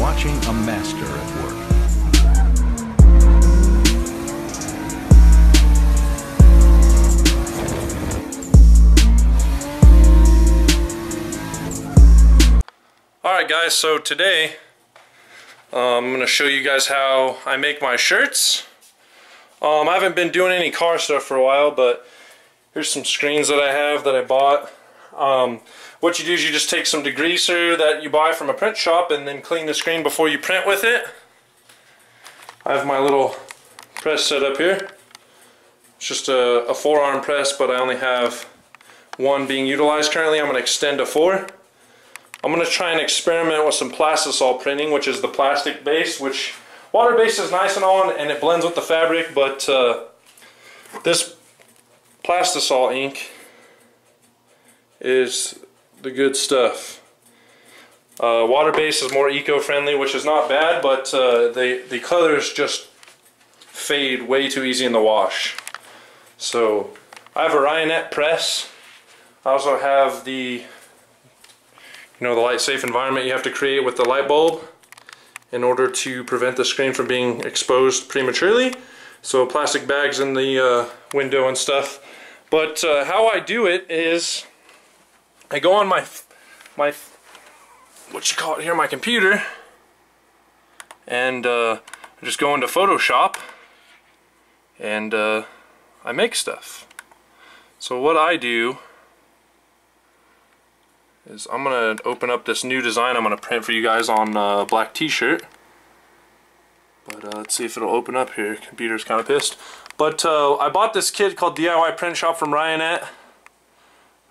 watching a master at work. Alright guys, so today uh, I'm going to show you guys how I make my shirts. Um, I haven't been doing any car stuff for a while, but here's some screens that I have that I bought. Um, what you do is you just take some degreaser that you buy from a print shop and then clean the screen before you print with it. I have my little press set up here. It's just a, a press, but I only have one being utilized currently. I'm going to extend to four. I'm going to try and experiment with some plastisol printing, which is the plastic base, which water base is nice and all, and it blends with the fabric, but uh, this plastisol ink is the good stuff. Uh, water base is more eco-friendly, which is not bad, but uh, the, the colors just fade way too easy in the wash. So I have a Ryonet press. I also have the you know the light safe environment you have to create with the light bulb in order to prevent the screen from being exposed prematurely. So plastic bags in the uh, window and stuff. But uh, how I do it is I go on my my what you call it here my computer. And uh, just go into Photoshop and uh, I make stuff. So what I do is I'm gonna open up this new design I'm gonna print for you guys on uh, black t-shirt. But uh, let's see if it'll open up here. Computer's kinda pissed. But uh, I bought this kit called DIY Print Shop from Ryonet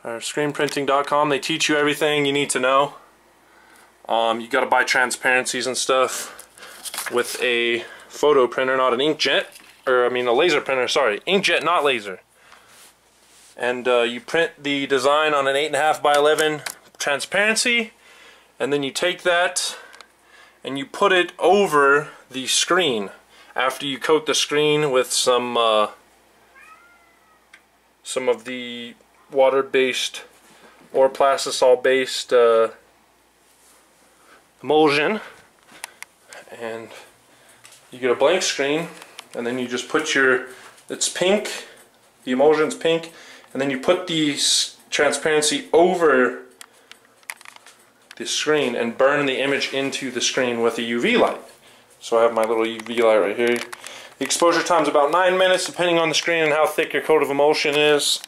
or screenprinting.com they teach you everything you need to know. Um, you gotta buy transparencies and stuff with a photo printer not an inkjet or I mean a laser printer sorry inkjet not laser. And uh, you print the design on an 8.5 by 11 transparency and then you take that and you put it over the screen after you coat the screen with some uh, some of the water-based or plastisol-based uh, emulsion and you get a blank screen and then you just put your it's pink the emulsion's pink and then you put the transparency over the screen and burn the image into the screen with a UV light. So I have my little UV light right here. The exposure time is about 9 minutes depending on the screen and how thick your coat of emulsion is.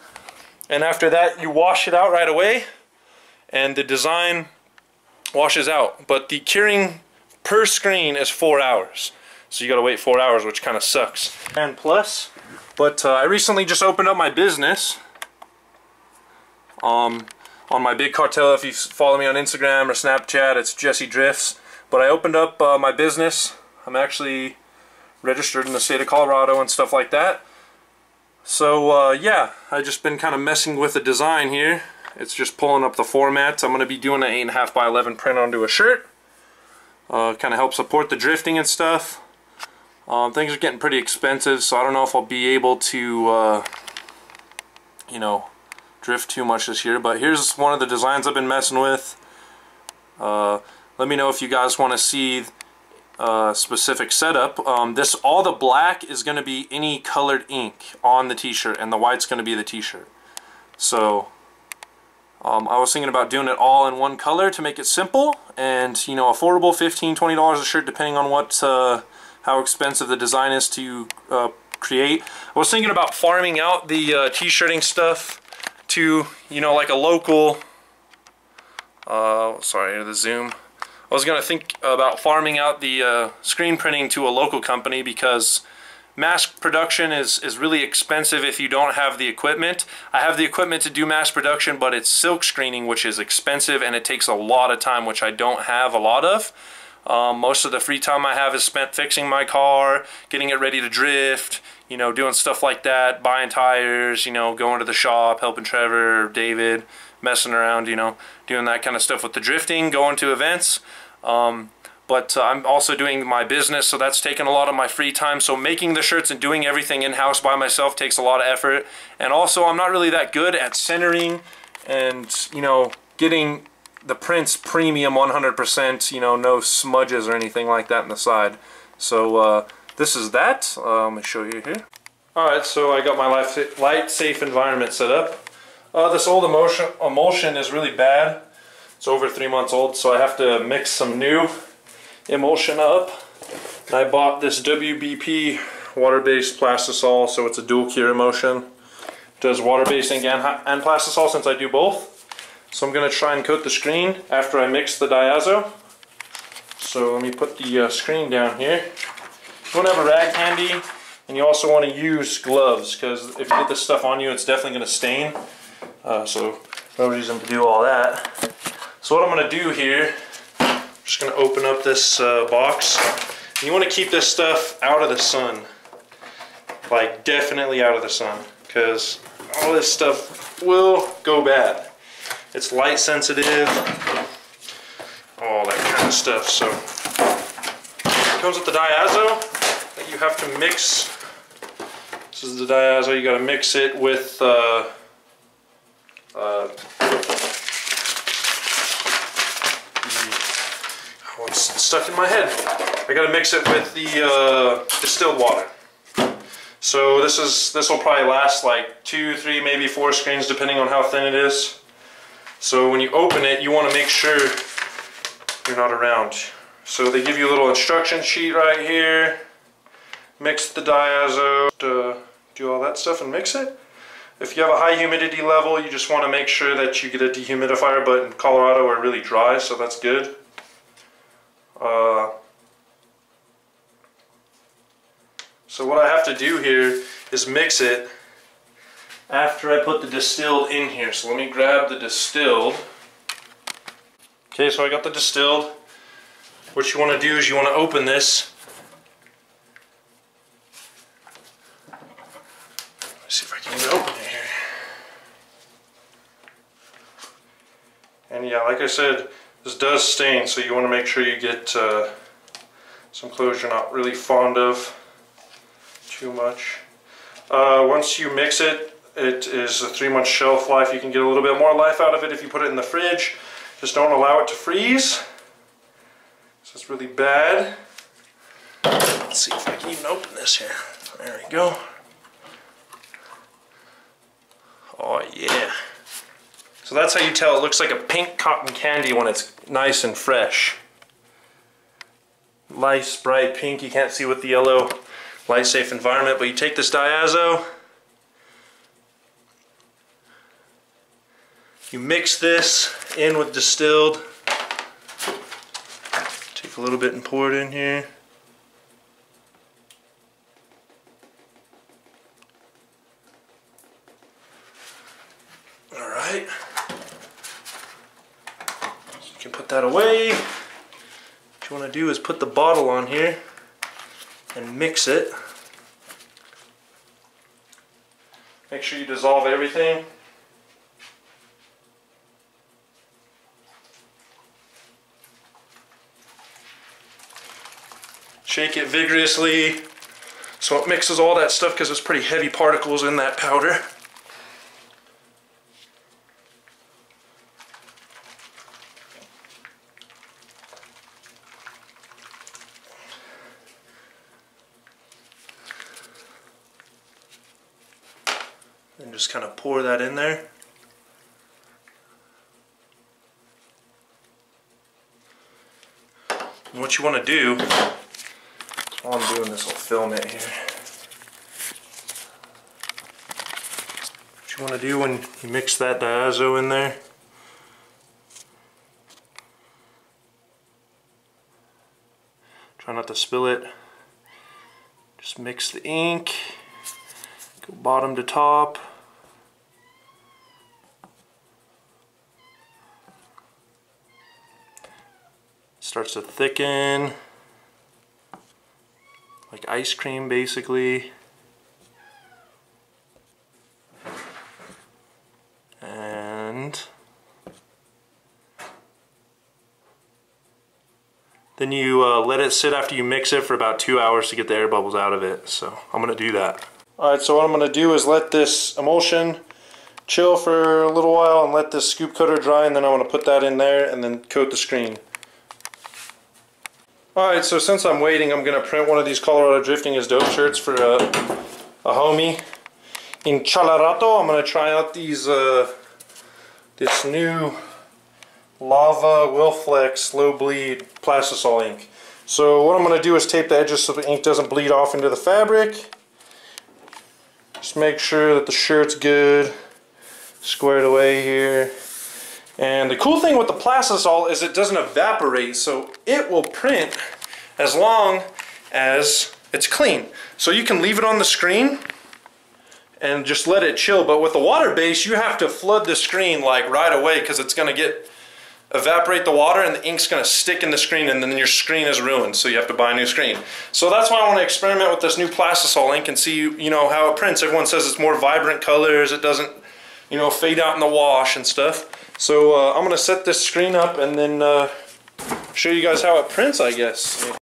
And after that you wash it out right away and the design washes out. But the curing per screen is 4 hours. So you gotta wait 4 hours which kind of sucks. And plus, but uh, I recently just opened up my business. Um, on my big cartel if you follow me on Instagram or Snapchat it's Jesse Drifts but I opened up uh, my business I'm actually registered in the state of Colorado and stuff like that so uh, yeah I just been kind of messing with the design here. It's just pulling up the format. I'm gonna be doing an 8.5 by 11 print onto a shirt. Uh, kind of help support the drifting and stuff. Um, things are getting pretty expensive so I don't know if I'll be able to uh, you know drift too much this year but here's one of the designs I've been messing with. Uh, let me know if you guys want to see uh, specific setup um, this all the black is going to be any colored ink on the t-shirt and the white's going to be the t-shirt so um, I was thinking about doing it all in one color to make it simple and you know affordable 15 20 dollars a shirt depending on what uh, how expensive the design is to uh, create I was thinking about farming out the uh, t-shirting stuff to, you know, like a local, uh, sorry, the zoom. I was going to think about farming out the uh, screen printing to a local company because mass production is, is really expensive if you don't have the equipment. I have the equipment to do mass production, but it's silk screening, which is expensive and it takes a lot of time, which I don't have a lot of. Um, most of the free time I have is spent fixing my car, getting it ready to drift, you know, doing stuff like that, buying tires, you know, going to the shop, helping Trevor, David, messing around, you know, doing that kind of stuff with the drifting, going to events. Um, but uh, I'm also doing my business, so that's taking a lot of my free time. So making the shirts and doing everything in-house by myself takes a lot of effort. And also, I'm not really that good at centering and, you know, getting the print's premium 100%, you know, no smudges or anything like that on the side. So uh, this is that. Uh, let me show you here. Alright, so I got my light, light safe environment set up. Uh, this old emulsion, emulsion is really bad. It's over three months old, so I have to mix some new emulsion up. I bought this WBP water-based plastisol, so it's a dual cure emulsion. It does water-based and, and plastisol since I do both. So I'm going to try and coat the screen after I mix the diazo. So let me put the uh, screen down here. You want to have a rag handy and you also want to use gloves because if you get this stuff on you it's definitely going to stain. Uh, so no reason to do all that. So what I'm going to do here, I'm just going to open up this uh, box. And you want to keep this stuff out of the sun. Like definitely out of the sun because all this stuff will go bad. It's light sensitive, all that kind of stuff. So it comes with the diazo that you have to mix. This is the diazo, you got to mix it with uh, uh, what's stuck in my head. I got to mix it with the uh, distilled water. So this is this will probably last like two, three, maybe four screens depending on how thin it is. So when you open it, you want to make sure you're not around. So they give you a little instruction sheet right here. Mix the diazo, to do all that stuff and mix it. If you have a high humidity level, you just want to make sure that you get a dehumidifier, but in Colorado we're really dry, so that's good. Uh, so what I have to do here is mix it after I put the distilled in here. So let me grab the distilled. Okay, so I got the distilled. What you want to do is you want to open this. Let's see if I can even open it here. And yeah, like I said, this does stain, so you want to make sure you get uh, some clothes you're not really fond of too much. Uh, once you mix it, it is a three month shelf life. You can get a little bit more life out of it if you put it in the fridge. Just don't allow it to freeze. So it's really bad. Let's see if I can even open this here. There we go. Oh yeah. So that's how you tell it looks like a pink cotton candy when it's nice and fresh. Nice bright pink, you can't see with the yellow light safe environment, but you take this diazo, You mix this in with distilled. Take a little bit and pour it in here. Alright. you can put that away. What you want to do is put the bottle on here and mix it. Make sure you dissolve everything. Shake it vigorously so it mixes all that stuff because there's pretty heavy particles in that powder. And just kind of pour that in there. And what you want to do while I'm doing this, I'll film it here. What you want to do when you mix that diazo in there, try not to spill it. Just mix the ink, go bottom to top. Starts to thicken like ice cream basically. And then you uh, let it sit after you mix it for about two hours to get the air bubbles out of it. So I'm gonna do that. All right, so what I'm gonna do is let this emulsion chill for a little while and let this scoop coater dry and then I want to put that in there and then coat the screen. Alright, so since I'm waiting, I'm going to print one of these Colorado Drifting is Dope shirts for a, a homie in Chalarato. I'm going to try out these, uh, this new Lava Wilflex Slow Bleed Plastisol ink. So what I'm going to do is tape the edges so the ink doesn't bleed off into the fabric. Just make sure that the shirt's good, squared away here. And the cool thing with the plastisol is it doesn't evaporate, so it will print as long as it's clean. So you can leave it on the screen and just let it chill. But with the water base, you have to flood the screen like right away because it's gonna get evaporate the water and the ink's gonna stick in the screen and then your screen is ruined so you have to buy a new screen. So that's why I want to experiment with this new plastisol ink and see you know how it prints. Everyone says it's more vibrant colors, it doesn't you know fade out in the wash and stuff. So uh, I'm gonna set this screen up and then uh, show you guys how it prints I guess.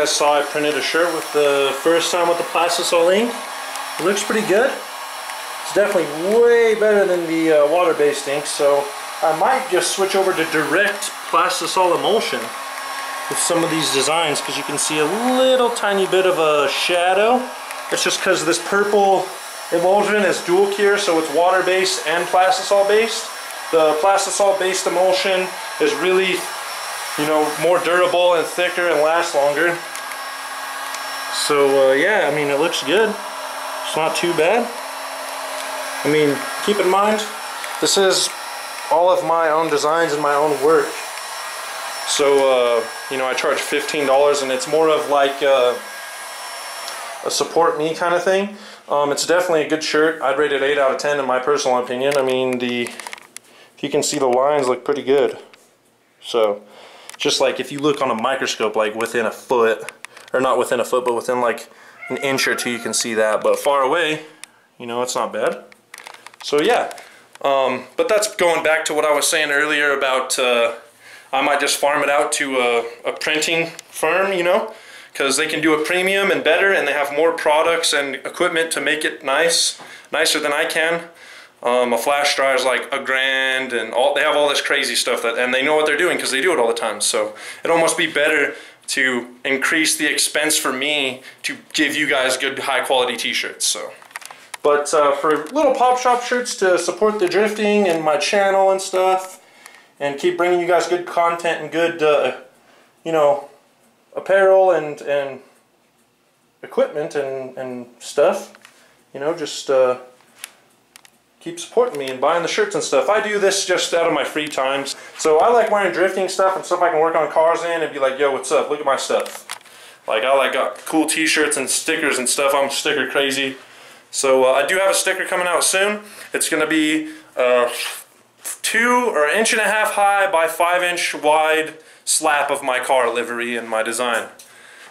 Guys saw, I printed a shirt with the first time with the Plastisol ink. It looks pretty good. It's definitely way better than the uh, water-based ink, so I might just switch over to direct Plastisol emulsion with some of these designs because you can see a little tiny bit of a shadow. It's just because this purple emulsion is dual cure, so it's water-based and Plastisol-based. The Plastisol-based emulsion is really you know, more durable and thicker and lasts longer. So uh, yeah, I mean, it looks good. It's not too bad. I mean, keep in mind, this is all of my own designs and my own work. So, uh, you know, I charge $15 and it's more of like uh, a support me kind of thing. Um, it's definitely a good shirt. I'd rate it 8 out of 10 in my personal opinion. I mean, the if you can see the lines look pretty good. So, just like if you look on a microscope like within a foot or not within a foot but within like an inch or two you can see that. But far away you know it's not bad. So yeah. Um, but that's going back to what I was saying earlier about uh, I might just farm it out to a, a printing firm, you know, because they can do it premium and better and they have more products and equipment to make it nice, nicer than I can. Um, a flash dryer is like a grand and all they have all this crazy stuff that and they know what they're doing because they do it all the time. So it'd almost be better to increase the expense for me to give you guys good high quality t-shirts so. But uh, for little pop shop shirts to support the drifting and my channel and stuff and keep bringing you guys good content and good uh, you know apparel and and equipment and and stuff you know just uh, keep supporting me and buying the shirts and stuff. I do this just out of my free times. So I like wearing drifting stuff and stuff I can work on cars in and be like, yo, what's up? Look at my stuff. Like I like got cool t-shirts and stickers and stuff. I'm sticker crazy. So uh, I do have a sticker coming out soon. It's going to be uh, two or an inch and a half high by five inch wide slap of my car livery and my design.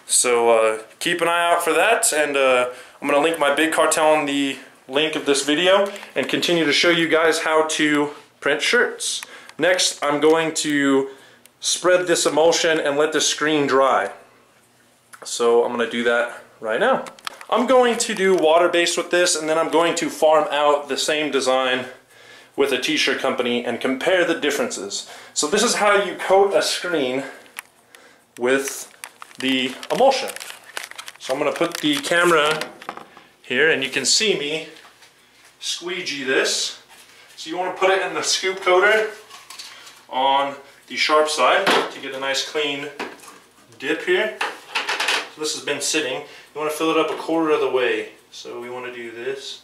So uh, keep an eye out for that and uh, I'm going to link my big cartel in the link of this video and continue to show you guys how to print shirts. Next, I'm going to spread this emulsion and let the screen dry. So I'm going to do that right now. I'm going to do water-based with this and then I'm going to farm out the same design with a t-shirt company and compare the differences. So this is how you coat a screen with the emulsion. So I'm going to put the camera here and you can see me squeegee this. So you want to put it in the scoop coater on the sharp side to get a nice clean dip here. So this has been sitting. You want to fill it up a quarter of the way. So we want to do this.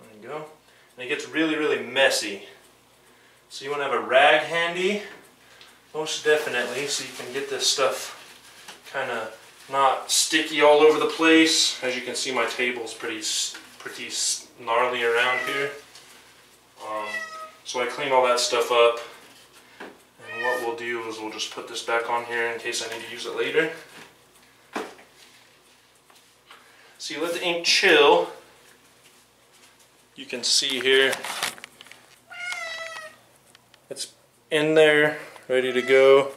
There you go. And it gets really, really messy. So you want to have a rag handy, most definitely, so you can get this stuff kind of not sticky all over the place. As you can see, my table's pretty, pretty gnarly around here. Um, so I clean all that stuff up. And what we'll do is we'll just put this back on here in case I need to use it later. So you let the ink chill. You can see here, it's in there, ready to go.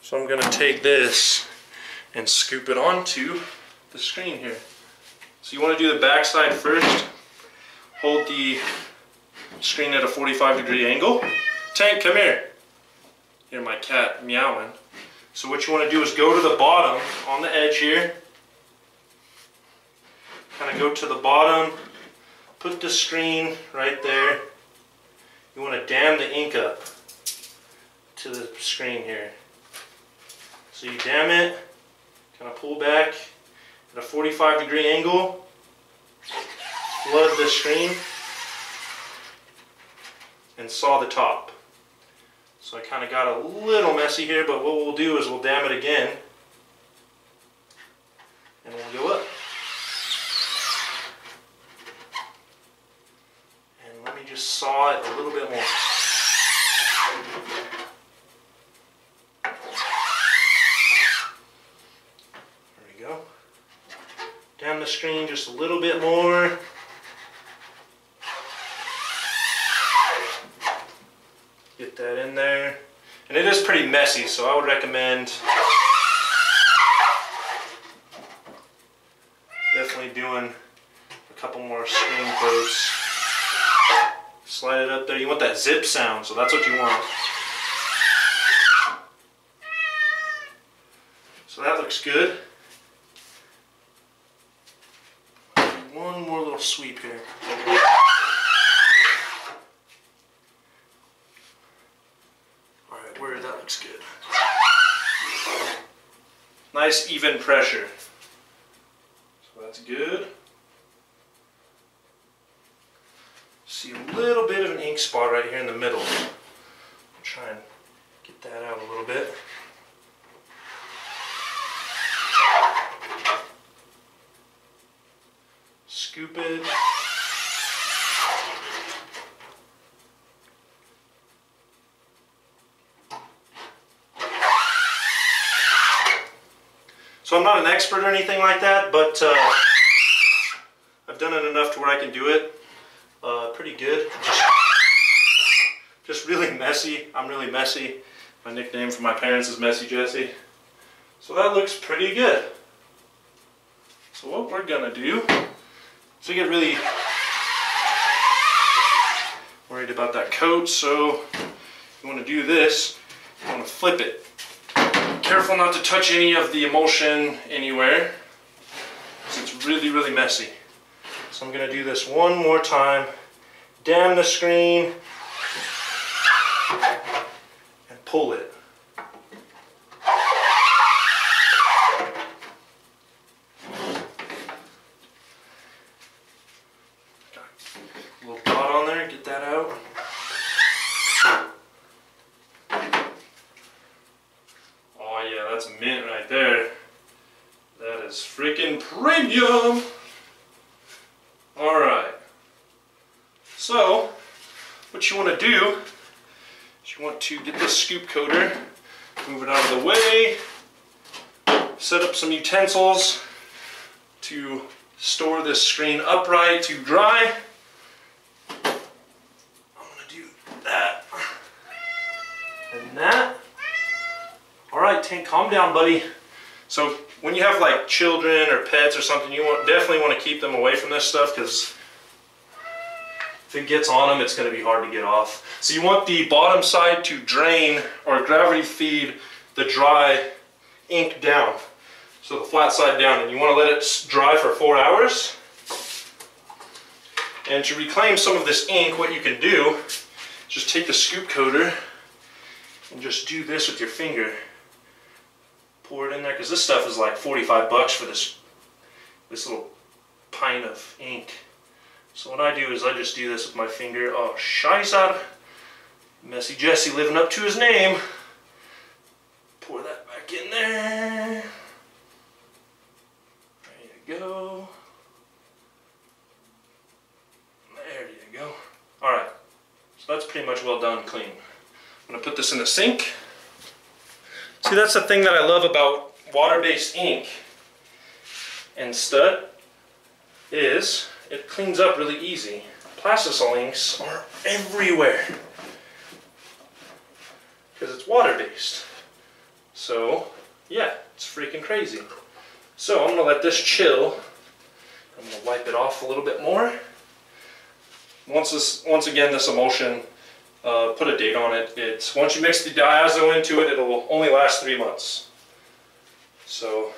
So I'm gonna take this and scoop it onto the screen here. So you want to do the back side first. Hold the screen at a 45 degree angle. Tank, come here. Hear my cat meowing. So what you want to do is go to the bottom on the edge here. Kind of go to the bottom. Put the screen right there. You want to dam the ink up to the screen here. So you dam it, kind of pull back, at a 45 degree angle, flood the screen, and saw the top. So I kind of got a little messy here, but what we'll do is we'll dam it again, and we'll go up. And let me just saw it a little bit more. down the screen just a little bit more. Get that in there. And it is pretty messy, so I would recommend definitely doing a couple more screen coats. Slide it up there. You want that zip sound, so that's what you want. So that looks good. little sweep here. Alright, where that looks good. Nice even pressure. So that's good. See a little bit of an ink spot right here in the middle. I'll try and get that out a little bit. scoop it. So I'm not an expert or anything like that, but uh, I've done it enough to where I can do it uh, pretty good. Just, just really messy. I'm really messy. My nickname for my parents is Messy Jesse. So that looks pretty good. So what we're gonna do is we get really worried about that coat, so you wanna do this, you wanna flip it. Careful not to touch any of the emulsion anywhere, it's really, really messy. So I'm gonna do this one more time, dam the screen, and pull it. Got a little dot on there, get that out. Oh yeah, that's mint right there. That is freaking premium. All right. So, what you want to do is you want to get this scoop coater, move it out of the way, set up some utensils to store this screen upright to dry. I'm gonna do that and that. All right, Tank, calm down, buddy. So when you have like children or pets or something, you want definitely want to keep them away from this stuff because if it gets on them, it's going to be hard to get off. So you want the bottom side to drain or gravity feed the dry ink down. So the flat side down, and you want to let it dry for four hours. And to reclaim some of this ink, what you can do is just take the scoop coater and just do this with your finger. Pour it in there, because this stuff is like 45 bucks for this, this little pint of ink. So what I do is I just do this with my finger. Oh, Scheisser. Messy Jesse living up to his name. Pour that back in there. There you go. There you go. Alright. So that's pretty much well done clean. I'm going to put this in the sink. See, that's the thing that I love about water-based ink and stud is it cleans up really easy. Plastisol inks are everywhere because it's water-based. So, yeah, it's freaking crazy. So I'm gonna let this chill. I'm gonna wipe it off a little bit more. Once this, once again, this emulsion, uh, put a date on it. It's once you mix the diazo into it, it'll only last three months. So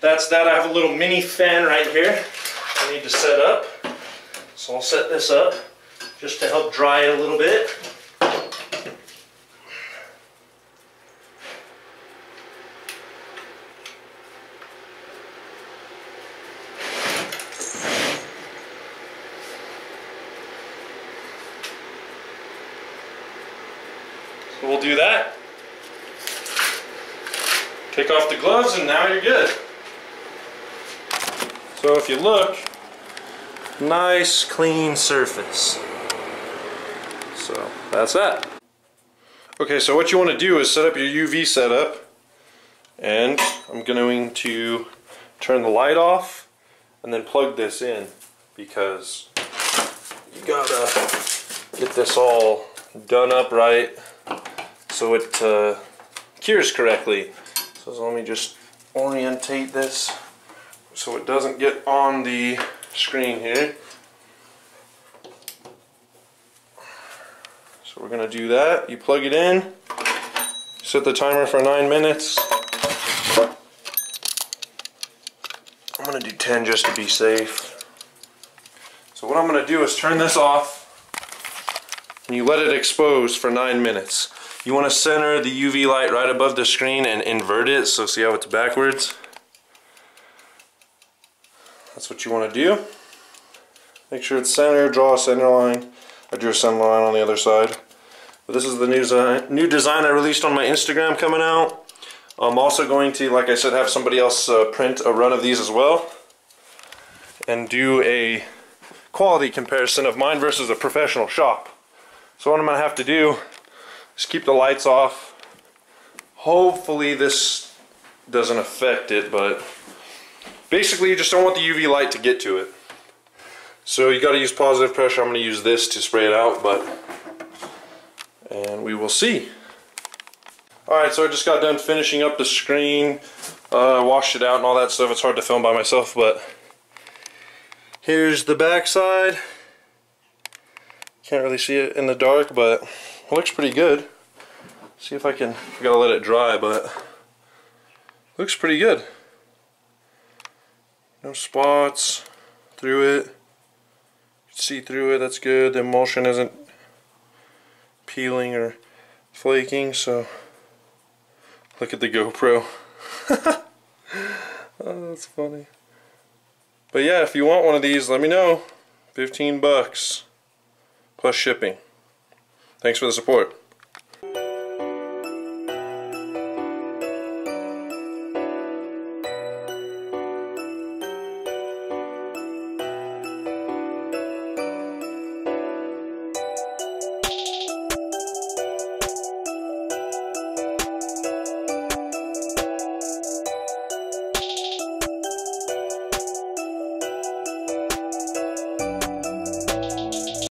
that's that. I have a little mini fan right here. I need to set up. So I'll set this up just to help dry it a little bit. So we'll do that. Take off the gloves and now you're good. So if you look, nice clean surface. So that's that. Okay, so what you want to do is set up your UV setup and I'm going to turn the light off and then plug this in because you gotta get this all done up right so it uh, cures correctly. So let me just orientate this so it doesn't get on the screen here. So we're gonna do that. You plug it in, set the timer for nine minutes. I'm gonna do 10 just to be safe. So what I'm gonna do is turn this off and you let it expose for nine minutes. You want to center the UV light right above the screen and invert it, so see how it's backwards? That's what you want to do. Make sure it's center, draw a center line. I drew a center line on the other side. But this is the new design, new design I released on my Instagram coming out. I'm also going to, like I said, have somebody else uh, print a run of these as well. And do a quality comparison of mine versus a professional shop. So what I'm going to have to do just keep the lights off. Hopefully this doesn't affect it, but basically you just don't want the UV light to get to it. So you got to use positive pressure. I'm going to use this to spray it out, but and we will see. Alright, so I just got done finishing up the screen, uh, washed it out and all that stuff. It's hard to film by myself, but here's the back side. Can't really see it in the dark, but it looks pretty good. See if I can, I gotta let it dry, but looks pretty good. No spots through it. See through it, that's good. The emulsion isn't peeling or flaking, so Look at the GoPro. oh, that's funny. But yeah, if you want one of these, let me know. 15 bucks plus shipping. Thanks for the support.